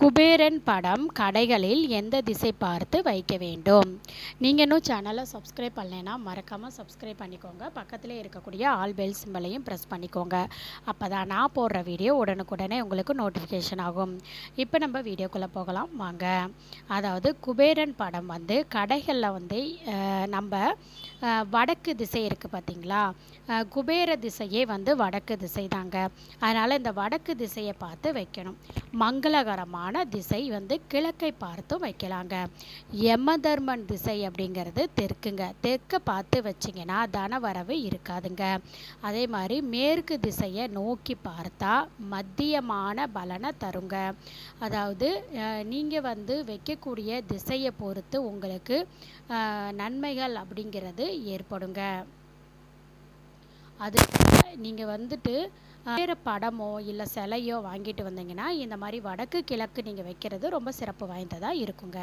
குபேரன் படம் கடைகளில் எந்த திசை பார்த்து வைக்க வேண்டும்? நீங்கள் இன்னும் சேனலை சப்ஸ்கிரைப் பண்ணலைன்னா மறக்காமல் சப்ஸ்கிரைப் பண்ணிக்கோங்க. பக்கத்தில் இருக்கக்கூடிய ஆல் பெல் சிம்பலையும் ப்ரெஸ் பண்ணிக்கோங்க. அப்போ தான் நான் போடுற வீடியோ உடனுக்குடனே உங்களுக்கு நோட்டிஃபிகேஷன் ஆகும். இப்போ நம்ம வீடியோக்குள்ளே போகலாம். வாங்க. அதாவது குபேரன் படம் வந்து கடைகளில் வந்து நம்ம வடக்கு திசை இருக்குது பார்த்தீங்களா குபேர திசையே வந்து வடக்கு திசை தாங்க அதனால் இந்த வடக்கு திசையை பார்த்து வைக்கணும். மங்களகரமாக மங்களகரமான திசை வந்து கிழக்கை பார்த்தும் வைக்கலாங்க. யமதர்மன் திசை அப்படிங்கிறது தெற்குங்க. தெற்கை பார்த்து வச்சிங்கன்னா தனவரவு இருக்காதுங்க. அதே மாதிரி மேற்கு திசையை நோக்கி பார்த்தா மத்தியமான பலனை தருங்க. அதாவது நீங்கள் வந்து வைக்கக்கூடிய திசையை பொறுத்து உங்களுக்கு நன்மைகள் அப்படிங்கிறது ஏற்படுங்க. அது நீங்கள் வந்துட்டு வேறு படமோ இல்லை சிலையோ வாங்கிட்டு வந்தீங்கன்னா இந்த மாதிரி வடக்கு கிழக்கு நீங்கள் வைக்கிறது ரொம்ப சிறப்பு வாய்ந்ததாக இருக்குங்க.